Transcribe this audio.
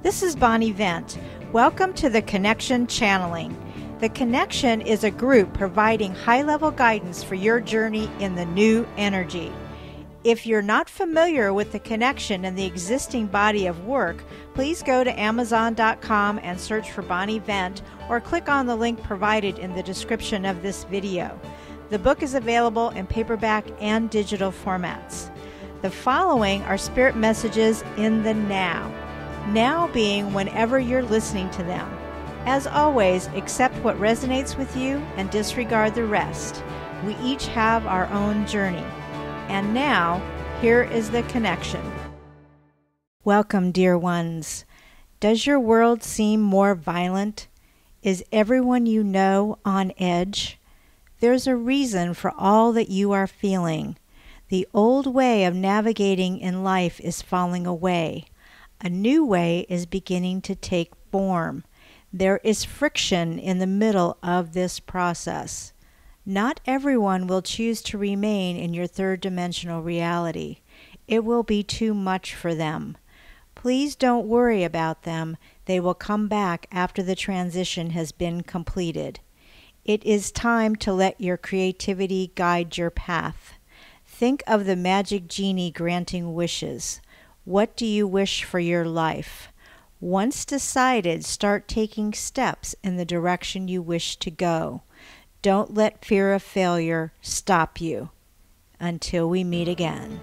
This is Bonnie Vent. Welcome to the Connection Channeling. The Connection is a group providing high level guidance for your journey in the new energy. If you're not familiar with the connection and the existing body of work, please go to Amazon.com and search for Bonnie Vent or click on the link provided in the description of this video. The book is available in paperback and digital formats. The following are spirit messages in the now. Now being whenever you're listening to them. As always, accept what resonates with you and disregard the rest. We each have our own journey. And now, here is the connection. Welcome, dear ones. Does your world seem more violent? Is everyone you know on edge? There's a reason for all that you are feeling. The old way of navigating in life is falling away. A new way is beginning to take form. There is friction in the middle of this process. Not everyone will choose to remain in your third dimensional reality. It will be too much for them. Please don't worry about them. They will come back after the transition has been completed. It is time to let your creativity guide your path. Think of the magic genie granting wishes. What do you wish for your life? Once decided, start taking steps in the direction you wish to go. Don't let fear of failure stop you. Until we meet again.